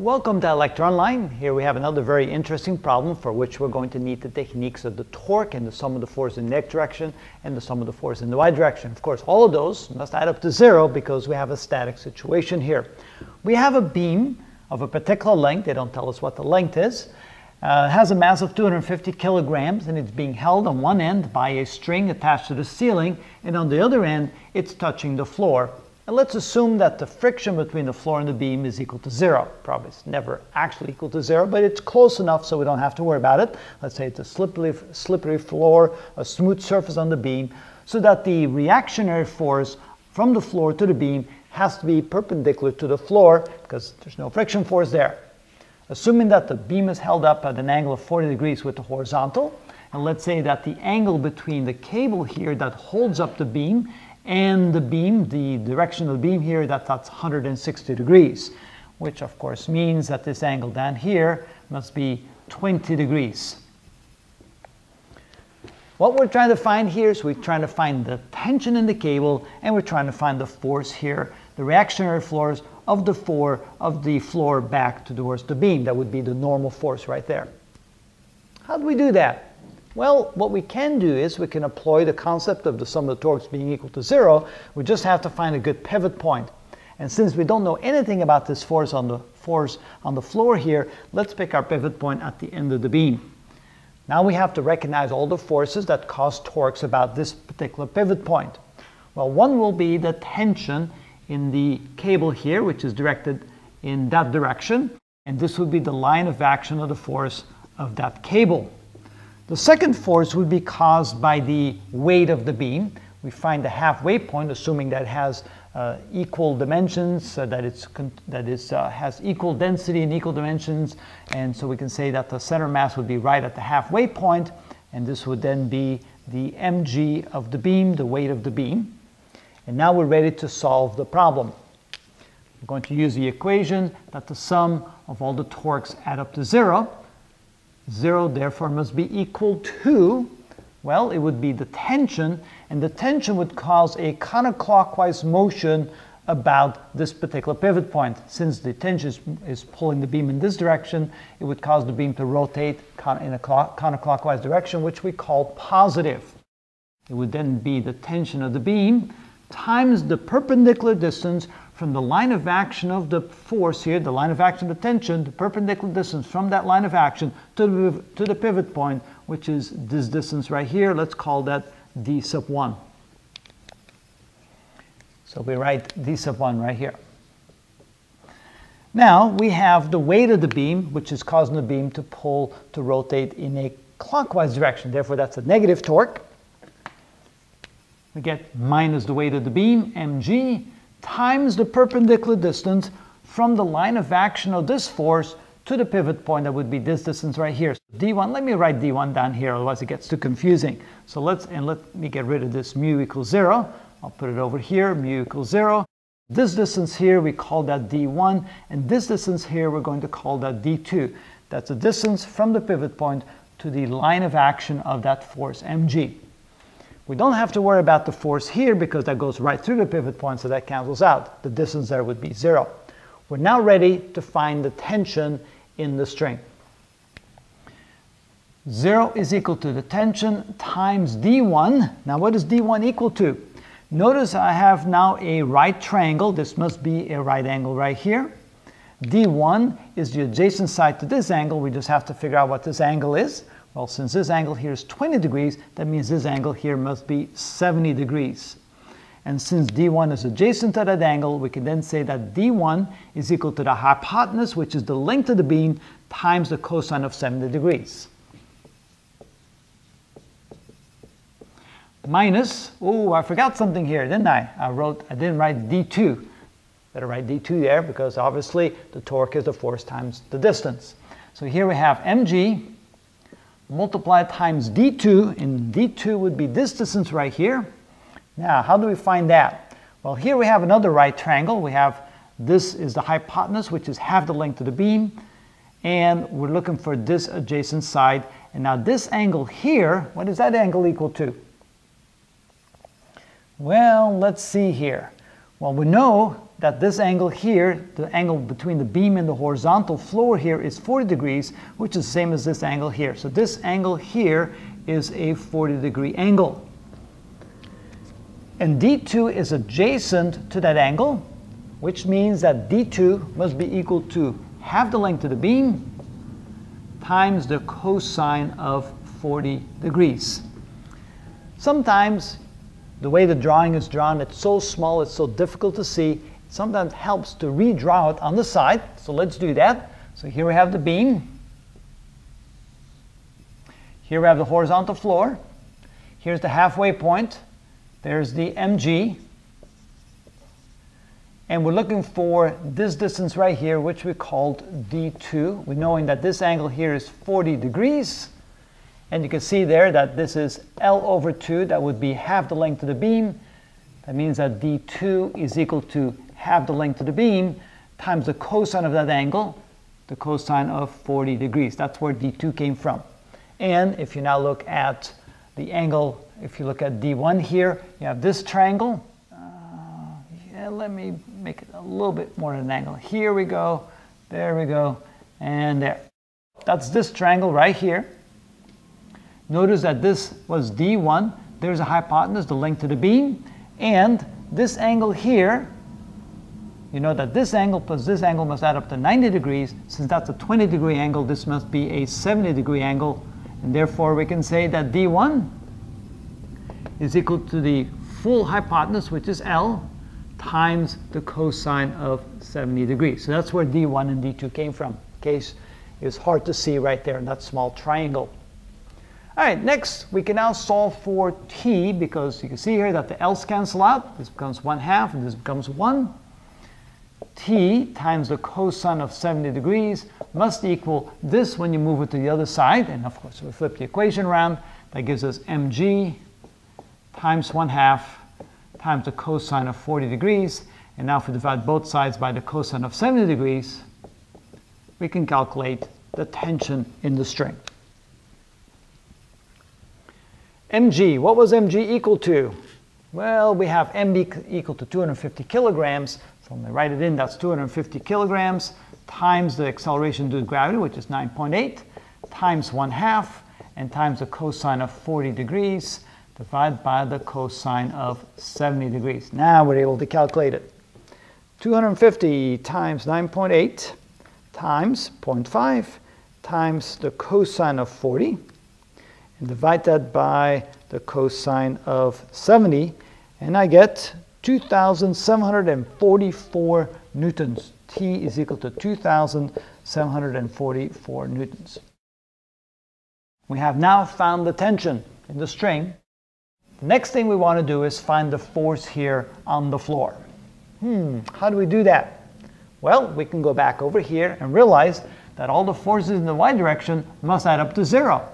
Welcome to ilectureonline. Here we have another very interesting problem for which we're going to need the techniques of the torque and the sum of the force in the x direction and the sum of the force in the y direction. Of course, all of those must add up to zero because we have a static situation here. We have a beam of a particular length. They don't tell us what the length is. Uh, it has a mass of 250 kilograms and it's being held on one end by a string attached to the ceiling and on the other end it's touching the floor and let's assume that the friction between the floor and the beam is equal to zero. Probably it's never actually equal to zero, but it's close enough so we don't have to worry about it. Let's say it's a slippery, slippery floor, a smooth surface on the beam, so that the reactionary force from the floor to the beam has to be perpendicular to the floor because there's no friction force there. Assuming that the beam is held up at an angle of 40 degrees with the horizontal, and let's say that the angle between the cable here that holds up the beam and the beam, the direction of the beam here, that, that's 160 degrees, which of course means that this angle down here must be 20 degrees. What we're trying to find here is we're trying to find the tension in the cable and we're trying to find the force here, the reactionary force of the floor of the floor back towards the beam. That would be the normal force right there. How do we do that? Well, what we can do is we can employ the concept of the sum of the torques being equal to zero. We just have to find a good pivot point. And since we don't know anything about this force on the force on the floor here, let's pick our pivot point at the end of the beam. Now we have to recognize all the forces that cause torques about this particular pivot point. Well, one will be the tension in the cable here, which is directed in that direction. And this would be the line of action of the force of that cable. The second force would be caused by the weight of the beam. We find the halfway point, assuming that has uh, equal dimensions, uh, that it's uh, has equal density and equal dimensions, and so we can say that the center mass would be right at the halfway point, and this would then be the mg of the beam, the weight of the beam. And now we're ready to solve the problem. We're going to use the equation that the sum of all the torques add up to zero. 0 therefore must be equal to, well, it would be the tension, and the tension would cause a counterclockwise motion about this particular pivot point. Since the tension is, is, pulling the beam in this direction, it would cause the beam to rotate in a counterclockwise direction, which we call positive. It would then be the tension of the beam times the perpendicular distance from the line of action of the force here, the line of action of the tension, the perpendicular distance from that line of action to the, to the pivot point, which is this distance right here. Let's call that d sub 1. So we write d sub 1 right here. Now we have the weight of the beam, which is causing the beam to pull, to rotate in a clockwise direction. Therefore, that's a negative torque. We get minus the weight of the beam, mg, times the perpendicular distance from the line of action of this force to the pivot point that would be this distance right here. So d1, let me write d1 down here, otherwise it gets too confusing. So let's, and let me get rid of this mu equals zero. I'll put it over here, mu equals zero. This distance here, we call that d1, and this distance here, we're going to call that d2. That's the distance from the pivot point to the line of action of that force mg. We don't have to worry about the force here because that goes right through the pivot point, so that cancels out. The distance there would be zero. We're now ready to find the tension in the string. Zero is equal to the tension times d1. Now what is d1 equal to? Notice I have now a right triangle. This must be a right angle right here. d1 is the adjacent side to this angle. We just have to figure out what this angle is. Well, since this angle here is 20 degrees, that means this angle here must be 70 degrees. And since D1 is adjacent to that angle, we can then say that D1 is equal to the hypotenuse, which is the length of the beam, times the cosine of 70 degrees. Minus, oh, I forgot something here, didn't I? I wrote, I didn't write D2. Better write D2 there because obviously the torque is the force times the distance. So here we have mg multiply times d2, and d2 would be this distance right here. Now, how do we find that? Well, here we have another right triangle. We have this is the hypotenuse, which is half the length of the beam, and we're looking for this adjacent side. And now this angle here, what is that angle equal to? Well, let's see here. Well, we know that this angle here, the angle between the beam and the horizontal floor here is 40 degrees, which is the same as this angle here. So this angle here is a 40 degree angle. And D2 is adjacent to that angle, which means that D2 must be equal to half the length of the beam times the cosine of 40 degrees. Sometimes the way the drawing is drawn, it's so small, it's so difficult to see, sometimes helps to redraw it on the side. So let's do that. So here we have the beam. Here we have the horizontal floor. Here's the halfway point. There's the MG. And we're looking for this distance right here, which we called D2. We're knowing that this angle here is 40 degrees. And you can see there that this is L over 2. That would be half the length of the beam. That means that D2 is equal to half the length of the beam times the cosine of that angle, the cosine of 40 degrees. That's where D2 came from. And if you now look at the angle, if you look at D1 here, you have this triangle. Uh, yeah, let me make it a little bit more at an angle. Here we go, there we go, and there. That's this triangle right here. Notice that this was D1. There's a hypotenuse, the length of the beam. And this angle here you know that this angle plus this angle must add up to 90 degrees. Since that's a 20 degree angle, this must be a 70 degree angle. And therefore, we can say that D1 is equal to the full hypotenuse, which is L, times the cosine of 70 degrees. So that's where D1 and D2 came from. Case it's hard to see right there in that small triangle. All right, next we can now solve for t because you can see here that the L's cancel out. This becomes 1 half and this becomes 1 t times the cosine of 70 degrees must equal this when you move it to the other side. And of course, we flip the equation around. That gives us mg times 1 half times the cosine of 40 degrees. And now if we divide both sides by the cosine of 70 degrees, we can calculate the tension in the string. Mg, what was mg equal to? Well, we have mb equal to 250 kilograms. So when I write it in, that's 250 kilograms times the acceleration due to gravity, which is 9.8, times 1 half, and times the cosine of 40 degrees, divided by the cosine of 70 degrees. Now we're able to calculate it. 250 times 9.8 times 0.5 times the cosine of 40, and divide that by the cosine of 70, and I get 2,744 newtons. T is equal to 2,744 newtons. We have now found the tension in the string. The next thing we want to do is find the force here on the floor. Hmm, how do we do that? Well, we can go back over here and realize that all the forces in the y direction must add up to zero.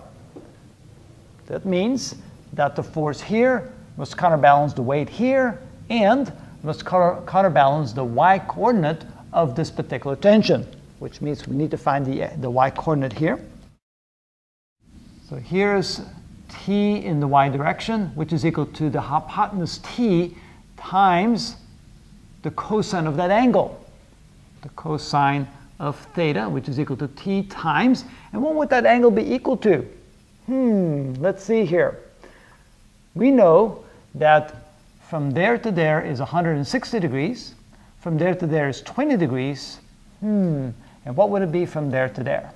That means that the force here must counterbalance the weight here, and must counterbalance the y coordinate of this particular tension, which means we need to find the, the y coordinate here. So here's t in the y direction, which is equal to the hypotenuse t times the cosine of that angle, the cosine of theta, which is equal to t times, and what would that angle be equal to? Hmm, let's see here. We know that from there to there is 160 degrees. From there to there is 20 degrees. Hmm. And what would it be from there to there?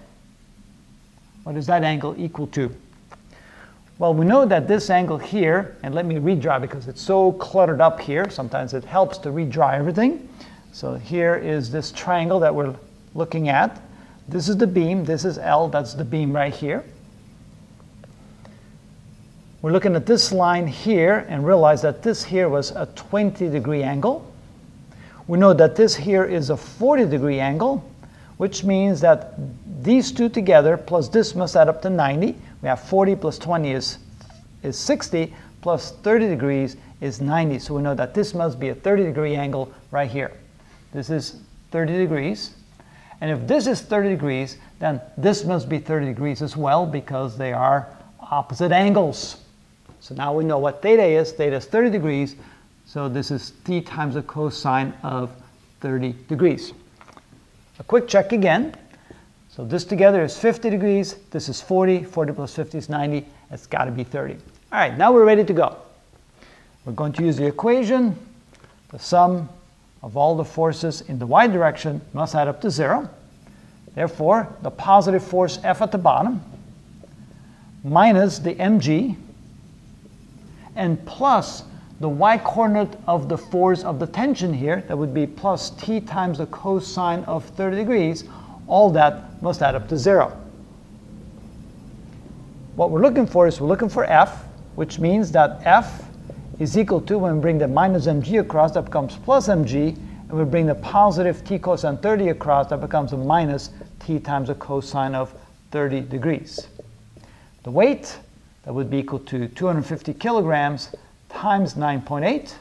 What is that angle equal to? Well, we know that this angle here, and let me redraw because it's so cluttered up here. Sometimes it helps to redraw everything. So here is this triangle that we're looking at. This is the beam. This is L. That's the beam right here. We're looking at this line here and realize that this here was a 20 degree angle. We know that this here is a 40 degree angle, which means that these two together plus this must add up to 90. We have 40 plus 20 is, is 60 plus 30 degrees is 90. So we know that this must be a 30 degree angle right here. This is 30 degrees. And if this is 30 degrees, then this must be 30 degrees as well because they are opposite angles. So now we know what theta is. Theta is 30 degrees. So this is t times the cosine of 30 degrees. A quick check again. So this together is 50 degrees, this is 40, 40 plus 50 is 90, it's got to be 30. All right, now we're ready to go. We're going to use the equation. The sum of all the forces in the y direction must add up to zero. Therefore, the positive force F at the bottom minus the mg and plus the y-coordinate of the force of the tension here, that would be plus t times the cosine of 30 degrees, all that must add up to zero. What we're looking for is we're looking for f, which means that f is equal to, when we bring the minus mg across, that becomes plus mg, and we bring the positive t cosine 30 across, that becomes a minus t times the cosine of 30 degrees. The weight, that would be equal to 250 kilograms times 9.8,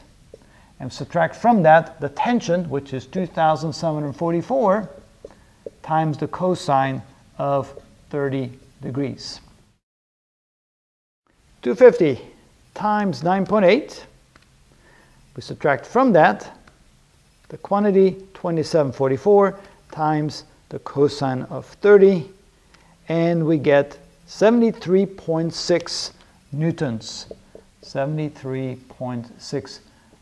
and subtract from that the tension, which is 2,744, times the cosine of 30 degrees. 250 times 9.8, we subtract from that the quantity 2744 times the cosine of 30, and we get 73.6 newtons. 73.6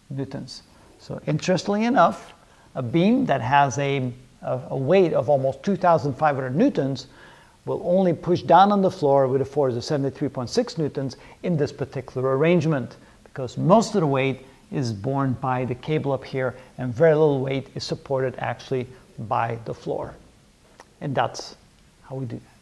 newtons. So interestingly enough, a beam that has a, a, a weight of almost 2,500 newtons will only push down on the floor with a force of 73.6 newtons in this particular arrangement because most of the weight is borne by the cable up here and very little weight is supported actually by the floor. And that's how we do that.